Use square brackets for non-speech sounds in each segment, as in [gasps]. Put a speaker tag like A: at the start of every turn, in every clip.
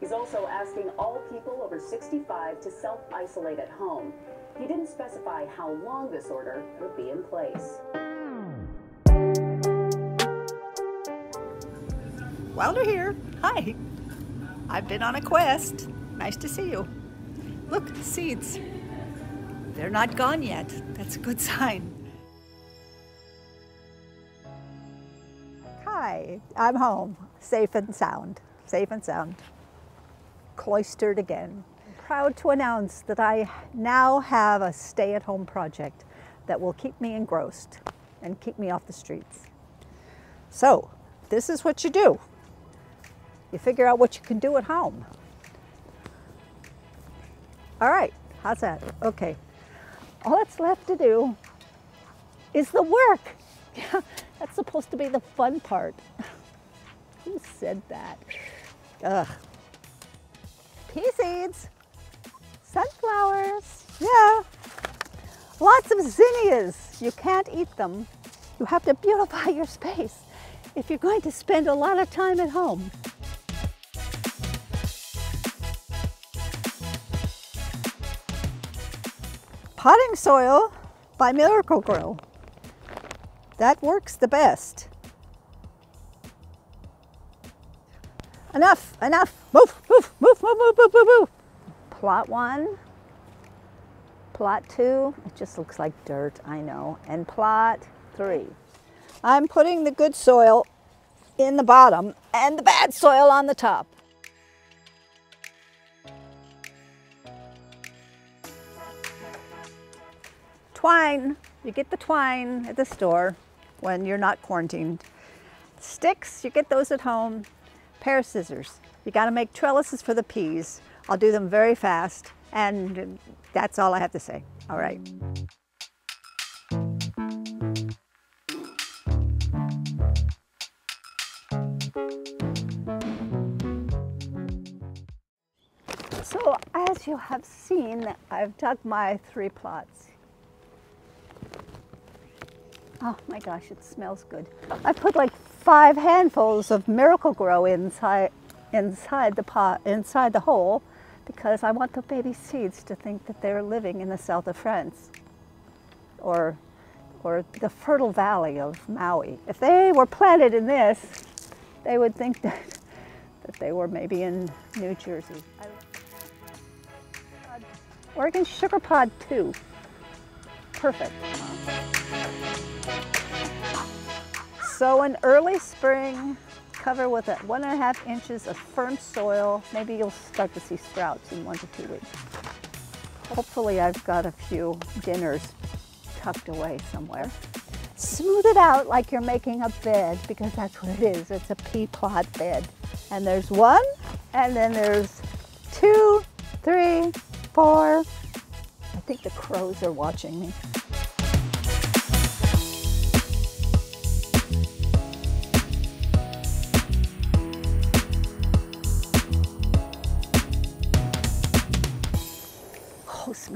A: He's also asking all people over 65 to self-isolate at home. He didn't specify how long this order would be in place.
B: Wilder here. Hi. I've been on a quest. Nice to see you. Look, seeds. They're not gone yet. That's a good [laughs] sign. Hi, I'm home, safe and sound. Safe and sound. Cloistered again. Proud to announce that I now have a stay at home project that will keep me engrossed and keep me off the streets. So, this is what you do you figure out what you can do at home. All right, how's that? Okay. All that's left to do is the work. [laughs] That's supposed to be the fun part. [laughs] Who said that? Ugh. Pea seeds, sunflowers, yeah. Lots of zinnias. You can't eat them. You have to beautify your space if you're going to spend a lot of time at home. potting soil by Miracle-Gro. That works the best. Enough, enough. Move, move, move, move, move, move, move, move. Plot one, plot two. It just looks like dirt, I know. And plot three. I'm putting the good soil in the bottom and the bad soil on the top. Twine, you get the twine at the store when you're not quarantined. Sticks, you get those at home. Pair of scissors. You gotta make trellises for the peas. I'll do them very fast and that's all I have to say. All right. So as you have seen, I've dug my three plots. Oh my gosh, it smells good. I put like five handfuls of Miracle-Gro inside, inside the pot, inside the hole, because I want the baby seeds to think that they're living in the south of France or, or the fertile valley of Maui. If they were planted in this, they would think [laughs] that, that they were maybe in New Jersey. Oregon Sugar Pod 2. Perfect. So in early spring, cover with a one and a half inches of firm soil. Maybe you'll start to see sprouts in one to two weeks. Hopefully I've got a few dinners tucked away somewhere. Smooth it out like you're making a bed because that's what it is. It's a pea plot bed. And there's one, and then there's two, three, four. I think the crows are watching me.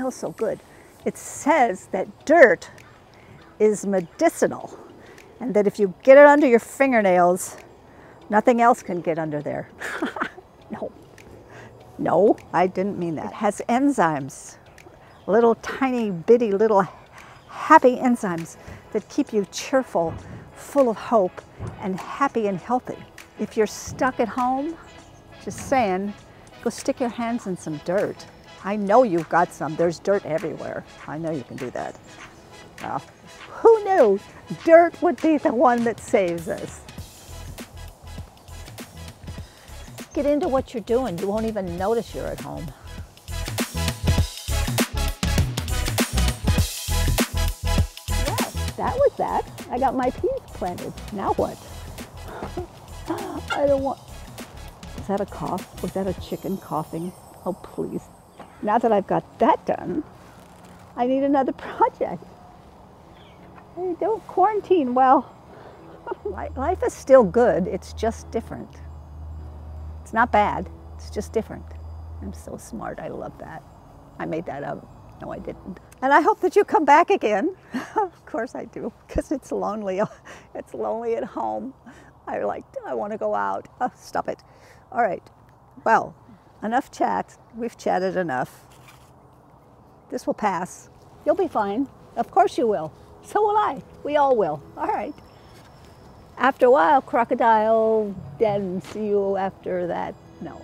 B: Smells so good. It says that dirt is medicinal and that if you get it under your fingernails, nothing else can get under there. [laughs] no, no, I didn't mean that. It has enzymes, little tiny bitty little happy enzymes that keep you cheerful, full of hope, and happy and healthy. If you're stuck at home, just saying, go stick your hands in some dirt. I know you've got some. There's dirt everywhere. I know you can do that. Well, who knew dirt would be the one that saves us? Get into what you're doing. You won't even notice you're at home. that was that. I got my peas planted. Now what? [gasps] I don't want... Is that a cough? Was that a chicken coughing? Oh, please. Now that I've got that done, I need another [laughs] project. I don't quarantine well. [laughs] Life is still good, it's just different. It's not bad, it's just different. I'm so smart, I love that. I made that up. No, I didn't. And I hope that you come back again. [laughs] of course I do, because it's lonely. It's lonely at home. I like, I want to go out. Oh, stop it. All right. Well, enough chat. We've chatted enough. This will pass. You'll be fine. Of course you will. So will I. We all will. All right. After a while, crocodile, then see you after that. No.